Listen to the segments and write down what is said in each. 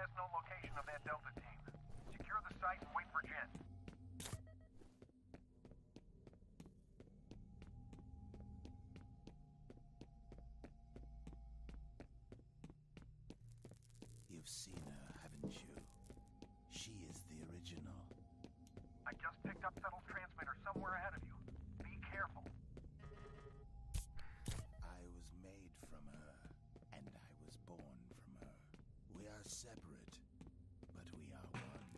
last known location of that Delta team. Secure the site and wait for Jin. You've seen her, haven't you? She is the original. I just picked up Fettel's transmitter somewhere ahead of you. Be careful. I was made from her, and I was born from her. We are separate, but we are one.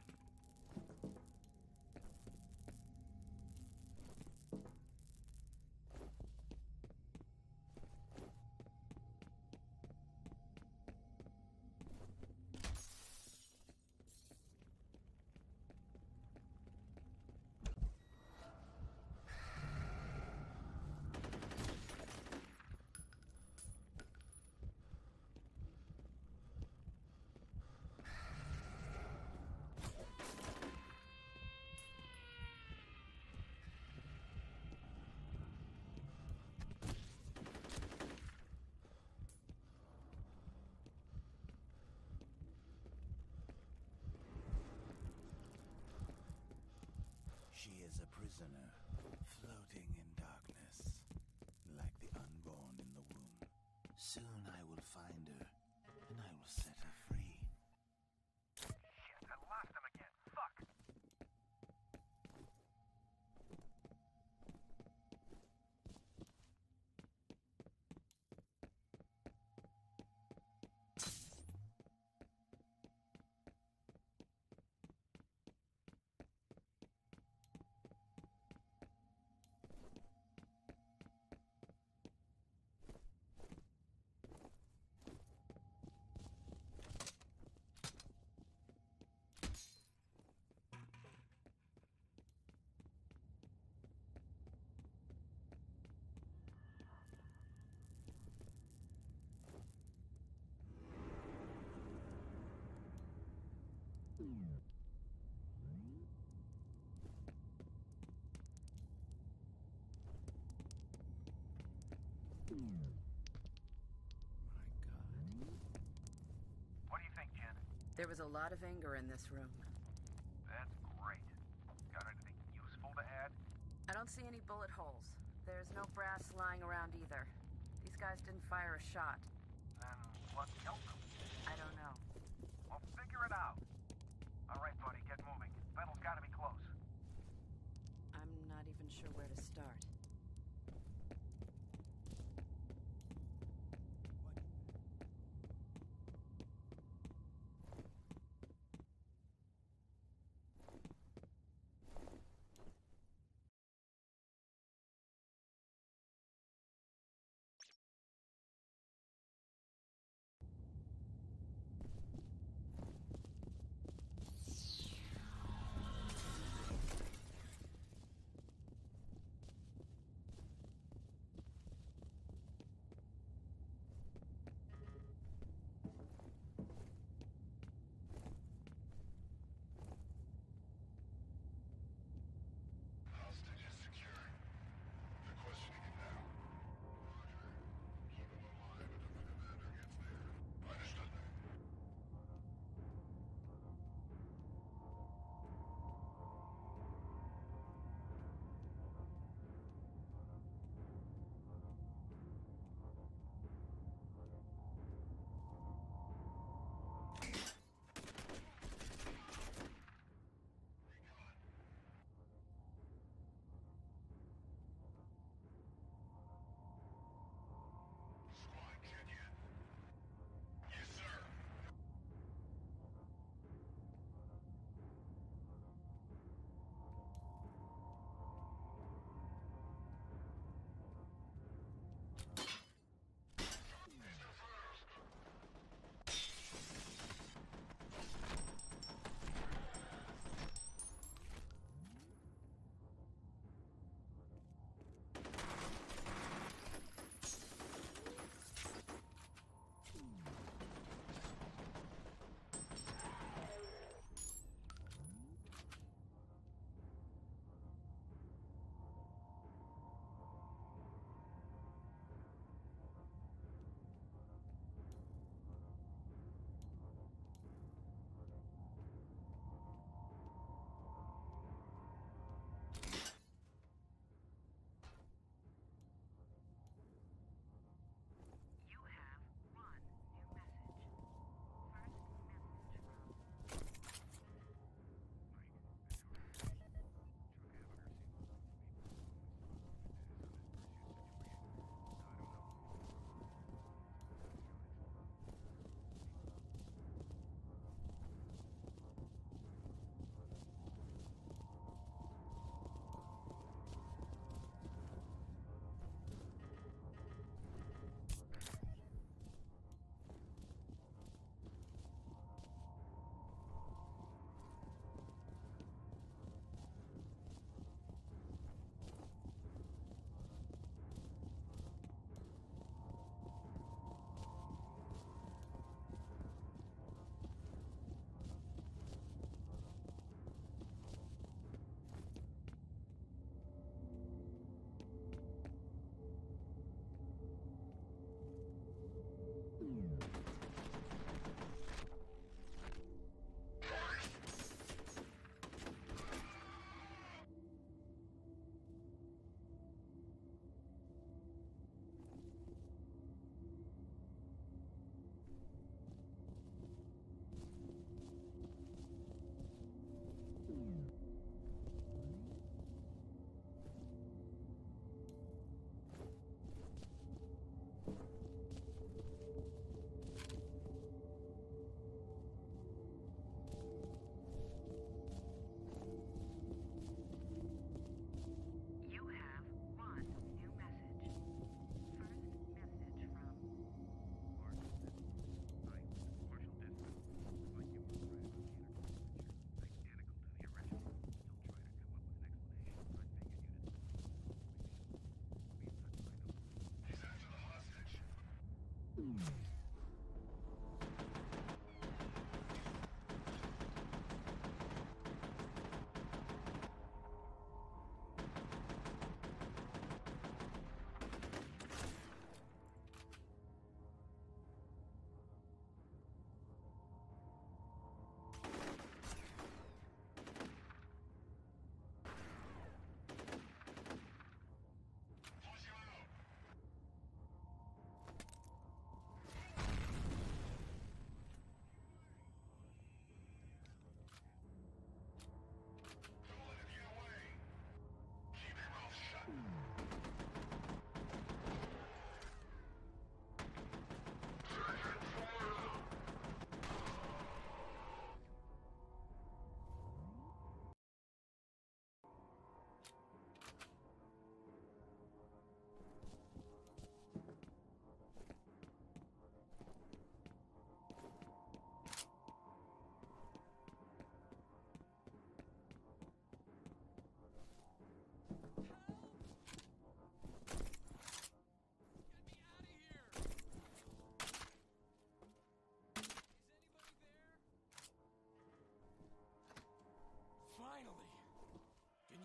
She is a prisoner, floating in darkness, like the unborn in the womb. Soon I will find her, and I will set her free. Shit, I lost him again. Fuck. My God. What do you think, Jin? There was a lot of anger in this room. That's great. Got anything useful to add? I don't see any bullet holes. There's no brass lying around either. These guys didn't fire a shot. Then what killed them? I don't know. Well, figure it out. All right, buddy, get moving. Fettel's gotta be close. I'm not even sure where to start.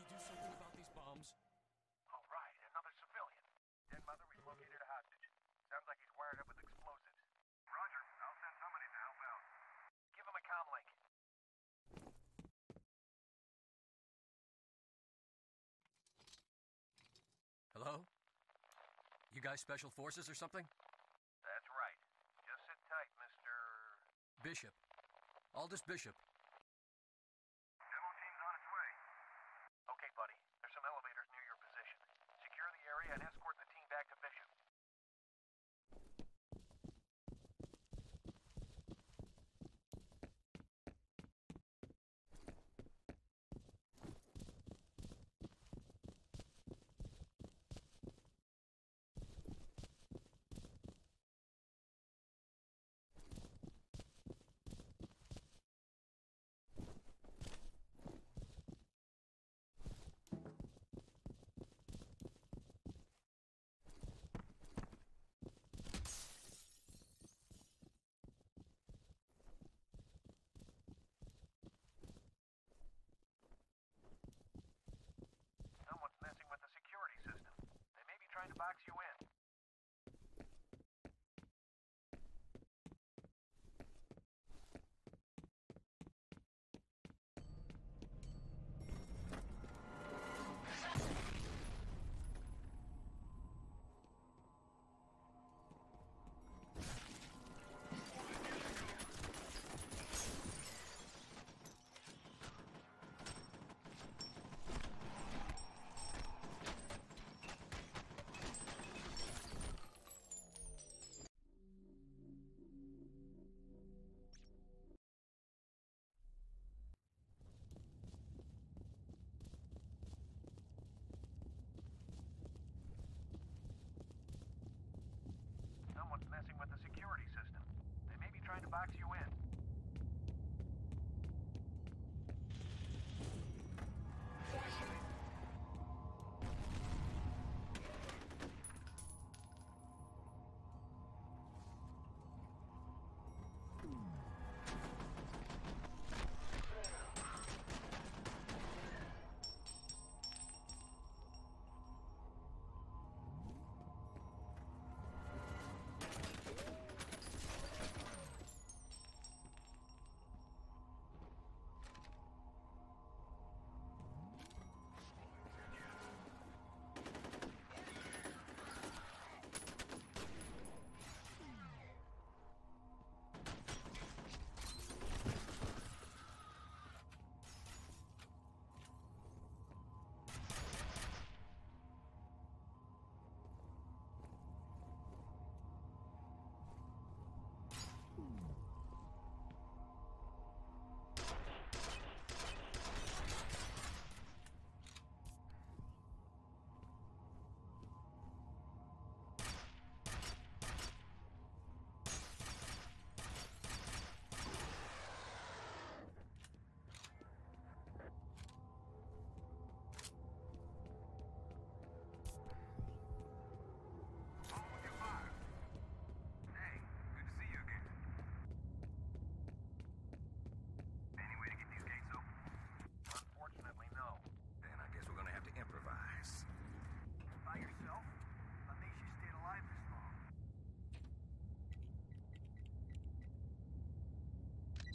Do something about these bombs? All right, another civilian. Dead mother, we've located a hostage. Sounds like he's wired up with explosives. Roger. I'll send somebody to help out. Give him a comm link. Hello? You guys special forces or something? That's right. Just sit tight, Mr. Bishop. Aldous Bishop.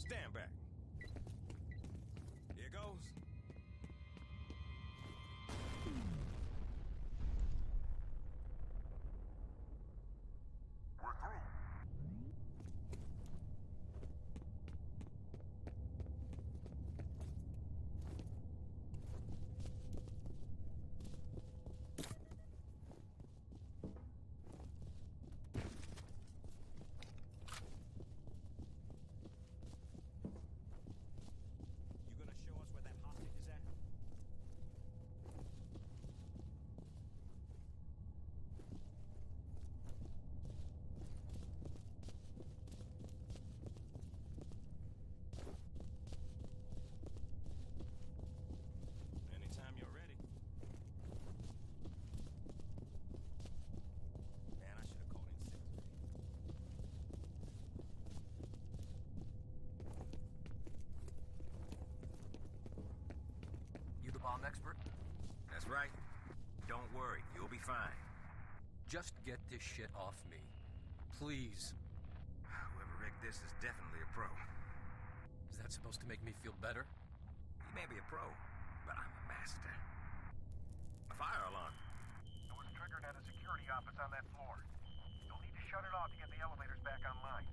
Stand back. bomb expert? That's right. Don't worry, you'll be fine. Just get this shit off me. Please. Whoever rigged this is definitely a pro. Is that supposed to make me feel better? You may be a pro, but I'm a master. A fire alarm. It was triggered at a security office on that floor. You'll need to shut it off to get the elevators back online.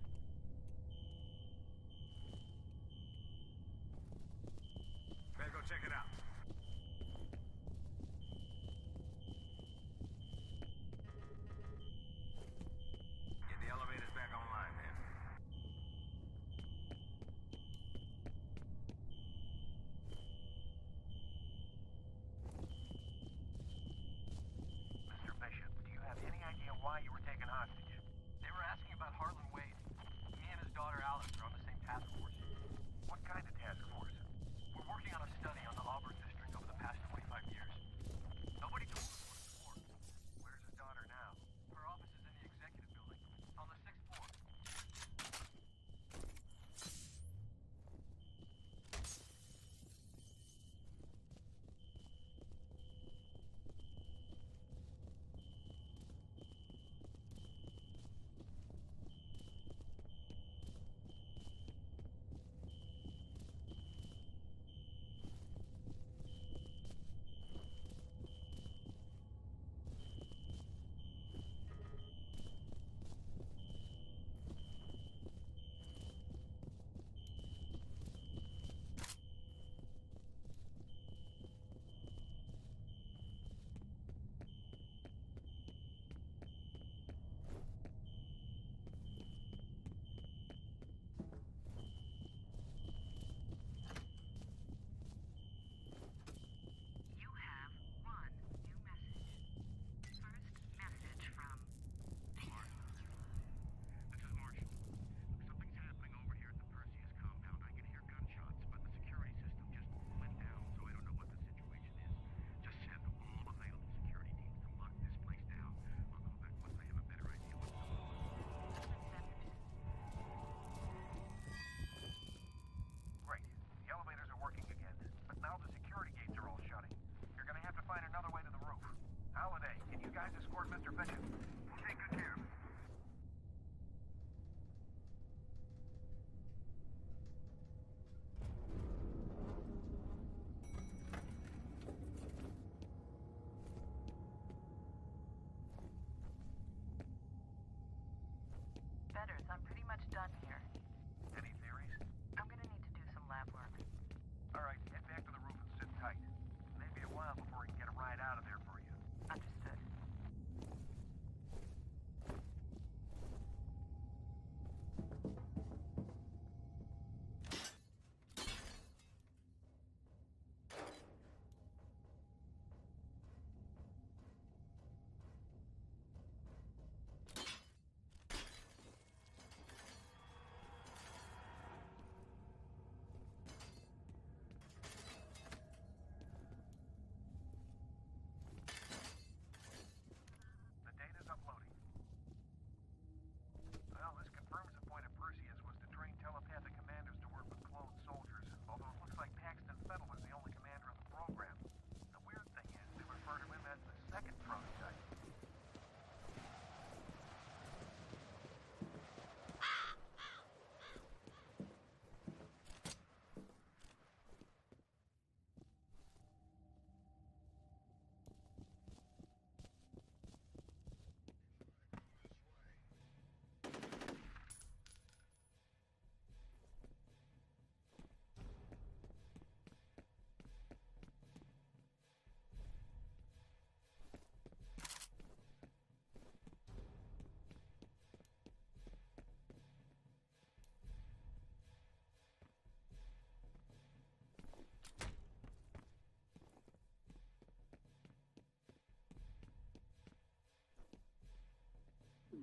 Better go check it out.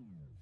Marshal.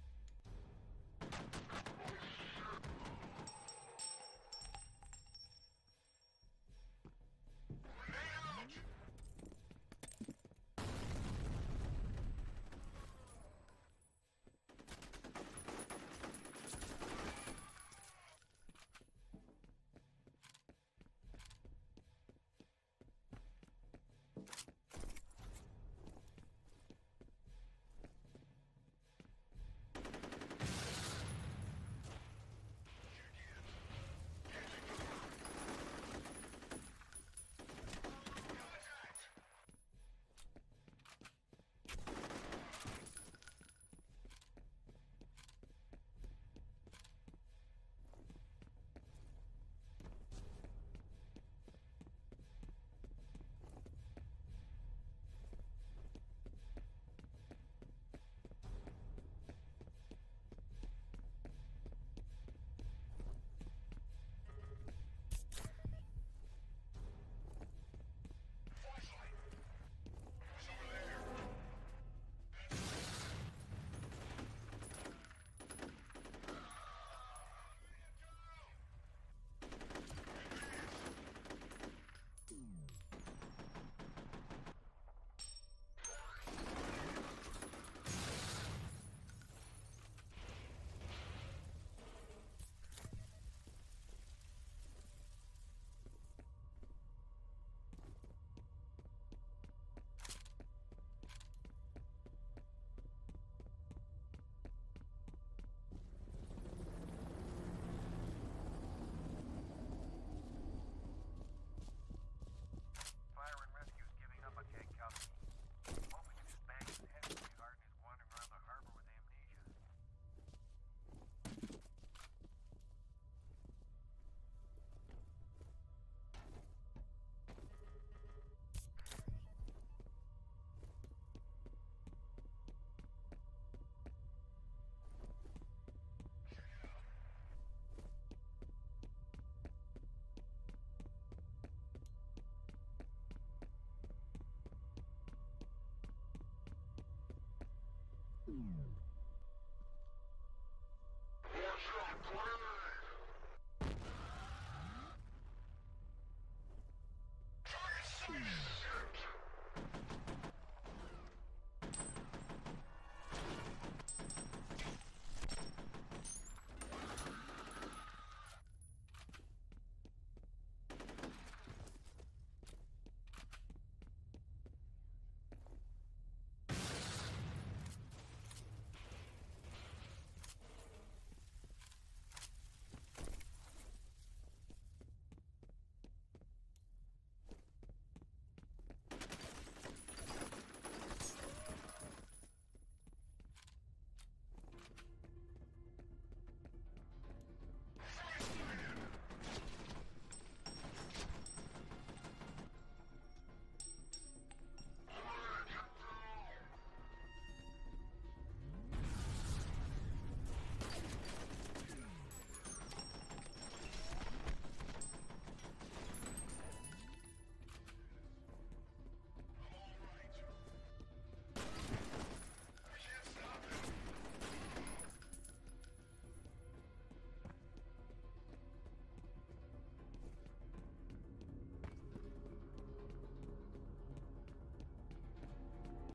Mm.